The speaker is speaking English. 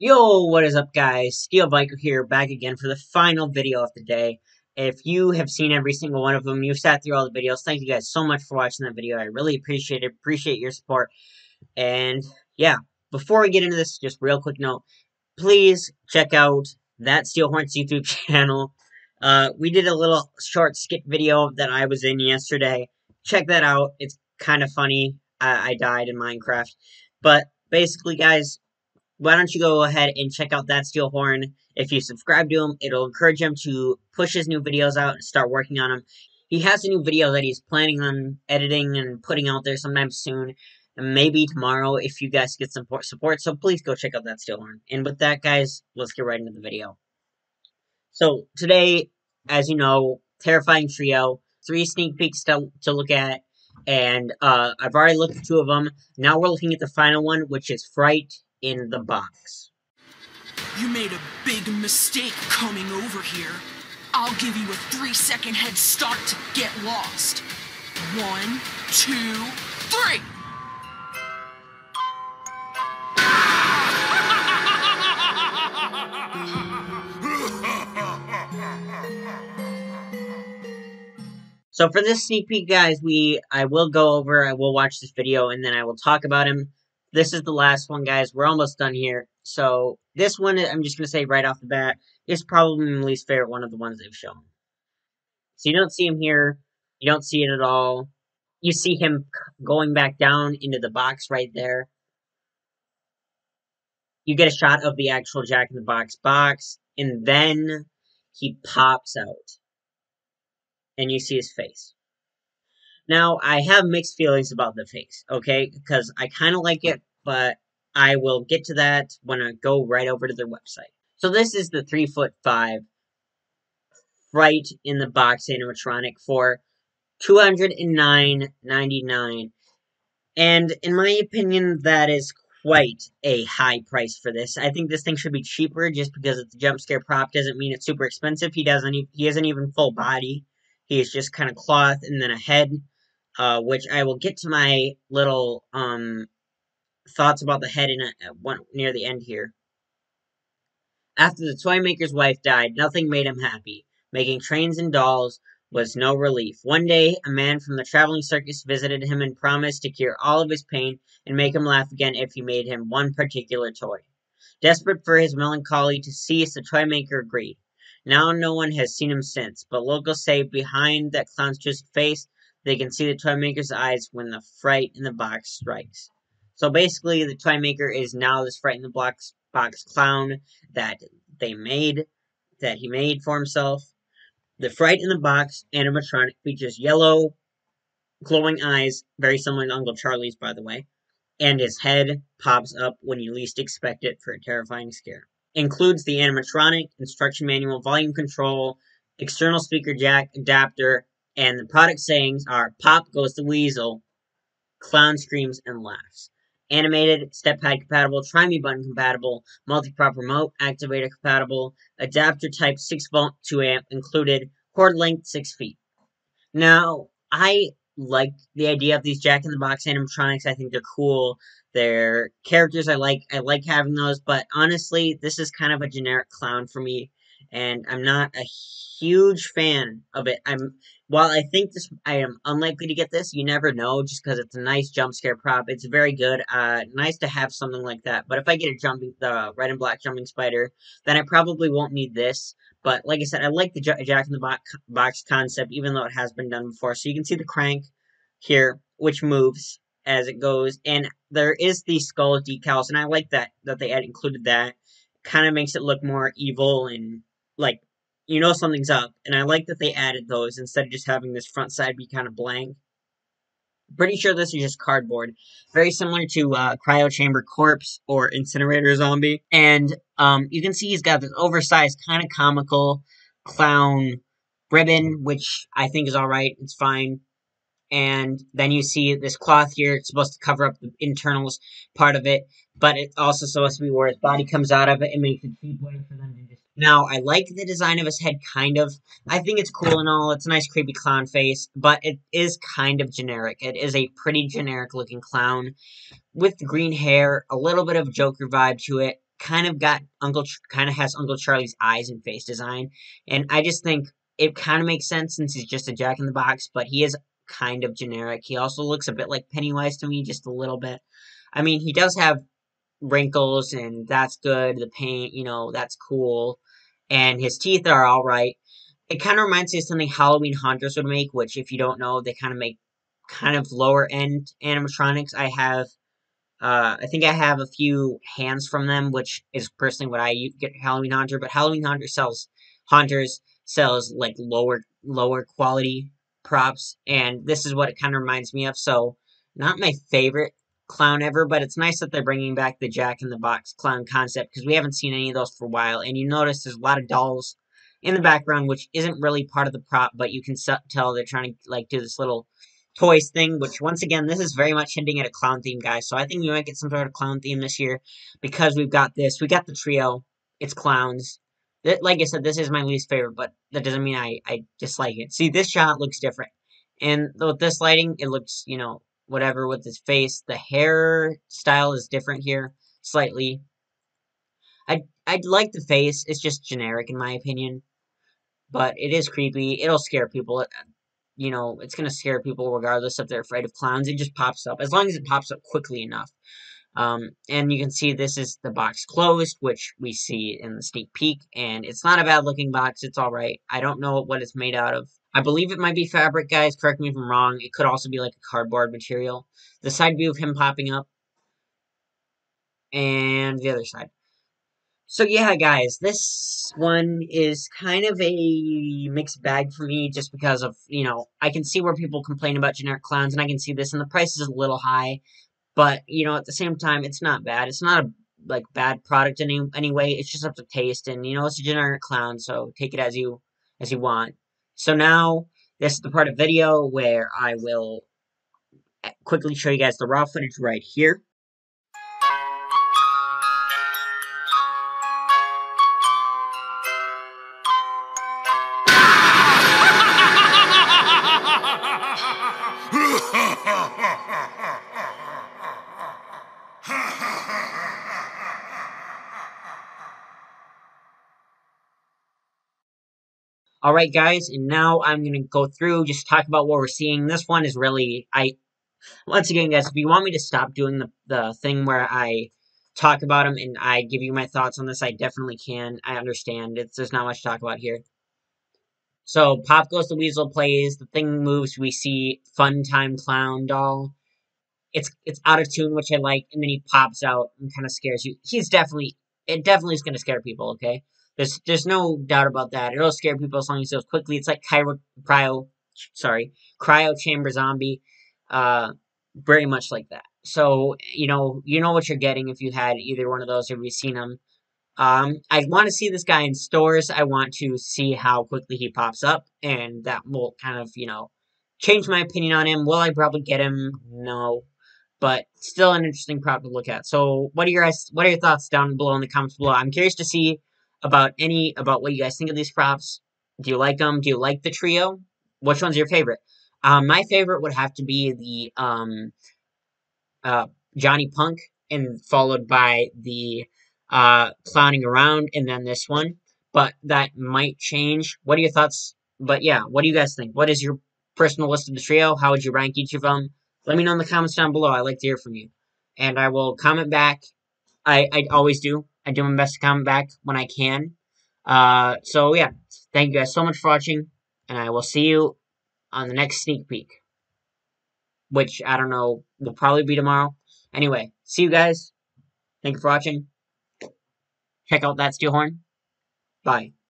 Yo, what is up guys? Steel Viko here, back again for the final video of the day. If you have seen every single one of them, you've sat through all the videos, thank you guys so much for watching that video. I really appreciate it, appreciate your support. And, yeah, before we get into this, just real quick note, please check out ThatSteelHorn's YouTube channel. Uh, we did a little short skit video that I was in yesterday. Check that out, it's kind of funny. I, I died in Minecraft. But, basically guys, why don't you go ahead and check out ThatSteelHorn. If you subscribe to him it'll encourage him to push his new videos out and start working on them he has a new video that he's planning on editing and putting out there sometime soon maybe tomorrow if you guys get some support. So please go check out ThatSteelHorn. And with that guys let's get right into the video. So today as you know terrifying trio three sneak peeks to, to look at and uh, I've already looked at two of them. Now we're looking at the final one, which is Fright in the box. You made a big mistake coming over here. I'll give you a three second head start to get lost. One, two, three! So for this sneak peek, guys, we I will go over, I will watch this video, and then I will talk about him this is the last one, guys. We're almost done here. So this one, I'm just going to say right off the bat, is probably my least favorite one of the ones they've shown. So you don't see him here. You don't see it at all. You see him going back down into the box right there. You get a shot of the actual Jack in the Box box, and then he pops out. And you see his face. Now, I have mixed feelings about the face, okay? Because I kind of like it, but I will get to that when I go right over to their website. So this is the 3 foot 5 right in the Box animatronic for $209.99. And in my opinion, that is quite a high price for this. I think this thing should be cheaper just because it's a jump scare prop doesn't mean it's super expensive. He doesn't he isn't even full body. He's just kind of cloth and then a head uh, which I will get to my little um, thoughts about the head in a, one, near the end here. After the toy maker's wife died, nothing made him happy. Making trains and dolls was no relief. One day, a man from the traveling circus visited him and promised to cure all of his pain and make him laugh again if he made him one particular toy. Desperate for his melancholy to cease, the toy maker agreed. Now no one has seen him since, but locals say behind that clown's twisted face they can see the toy maker's eyes when the fright in the box strikes. So basically, the toy maker is now this fright in the box, box clown that they made, that he made for himself. The fright in the box animatronic features yellow, glowing eyes, very similar to Uncle Charlie's, by the way, and his head pops up when you least expect it for a terrifying scare. Includes the animatronic, instruction manual, volume control, external speaker jack, adapter, and the product sayings are Pop goes the weasel, Clown screams and laughs. Animated, step pad compatible, try me button compatible, multi-prop remote, activator compatible, adapter type 6 volt 2 amp included, cord length 6 feet. Now, I like the idea of these Jack in the Box animatronics. I think they're cool. They're characters I like. I like having those, but honestly, this is kind of a generic clown for me, and I'm not a huge fan of it. I'm while I think this, I am unlikely to get this. You never know, just because it's a nice jump scare prop. It's very good. Uh, nice to have something like that. But if I get a jumping, the red and black jumping spider, then I probably won't need this. But like I said, I like the Jack in the Box concept, even though it has been done before. So you can see the crank here, which moves as it goes, and there is the skull decals, and I like that that they had included that. Kind of makes it look more evil and like you know something's up. And I like that they added those instead of just having this front side be kind of blank. Pretty sure this is just cardboard. Very similar to uh, Cryo Chamber Corpse or Incinerator Zombie. And um, you can see he's got this oversized, kind of comical clown ribbon, which I think is alright. It's fine. And then you see this cloth here. It's supposed to cover up the internals part of it. But it's also supposed to be where his body comes out of it. It makes it cheap way for them to just now, I like the design of his head, kind of. I think it's cool and all. It's a nice, creepy clown face, but it is kind of generic. It is a pretty generic looking clown with green hair, a little bit of Joker vibe to it, kind of got Uncle kind of has Uncle Charlie's eyes and face design, and I just think it kind of makes sense since he's just a Jack in the Box, but he is kind of generic. He also looks a bit like Pennywise to me, just a little bit. I mean, he does have wrinkles, and that's good. The paint, you know, that's cool, and his teeth are all right. It kind of reminds me of something Halloween Haunters would make, which, if you don't know, they kind of make kind of lower end animatronics. I have uh, I think I have a few hands from them, which is personally what I get Halloween Haunter. But Halloween Haunter sells Haunters sells like lower lower quality props, and this is what it kind of reminds me of. So not my favorite clown ever, but it's nice that they're bringing back the Jack in the Box clown concept because we haven't seen any of those for a while. And you notice there's a lot of dolls in the background, which isn't really part of the prop, but you can tell they're trying to like do this little toys thing, which once again, this is very much hinting at a clown theme, guys. So I think we might get some sort of clown theme this year because we've got this. We got the trio. It's clowns. Like I said, this is my least favorite, but that doesn't mean I, I dislike it. See, this shot looks different. And with this lighting, it looks, you know, whatever with his face. The hair style is different here, slightly. I I like the face. It's just generic in my opinion. But it is creepy. It'll scare people uh, you know, it's going to scare people regardless if they're afraid of clowns. It just pops up, as long as it pops up quickly enough. Um, and you can see this is the box closed, which we see in the sneak peek, and it's not a bad looking box, it's alright. I don't know what it's made out of. I believe it might be fabric, guys, correct me if I'm wrong. It could also be like a cardboard material. The side view of him popping up, and the other side. So yeah, guys, this one is kind of a mixed bag for me just because of, you know, I can see where people complain about generic clowns and I can see this and the price is a little high, but, you know, at the same time, it's not bad. It's not a, like, bad product any anyway. It's just up to taste and, you know, it's a generic clown, so take it as you, as you want. So now, this is the part of video where I will eh, quickly show you guys the raw footage right here. Alright guys, and now I'm going to go through, just talk about what we're seeing. This one is really, I, once again guys, if you want me to stop doing the, the thing where I talk about them and I give you my thoughts on this, I definitely can. I understand. It's There's not much to talk about here. So, Pop Goes the Weasel plays, the thing moves, we see Fun Time Clown doll. It's it's out of tune, which I like, and then he pops out and kind of scares you. He's definitely, it definitely is going to scare people, okay? There's there's no doubt about that. It'll scare people as long as it goes quickly. It's like cryo, cryo sorry, cryo chamber zombie, uh, very much like that. So you know you know what you're getting if you had either one of those or you've seen them. Um, I want to see this guy in stores. I want to see how quickly he pops up, and that will kind of you know change my opinion on him. Will I probably get him? No but still an interesting prop to look at. So, what are your guys? What are your thoughts down below in the comments below? I'm curious to see about any about what you guys think of these props. Do you like them? Do you like the trio? Which one's your favorite? Um, my favorite would have to be the um, uh, Johnny Punk, and followed by the uh, clowning around, and then this one. But that might change. What are your thoughts? But yeah, what do you guys think? What is your personal list of the trio? How would you rank each of them? Let me know in the comments down below. I like to hear from you, and I will comment back. I I always do. I do my best to comment back when I can. Uh, so yeah, thank you guys so much for watching, and I will see you on the next sneak peek, which I don't know will probably be tomorrow. Anyway, see you guys. Thank you for watching. Check out ThatSteelHorn. Bye.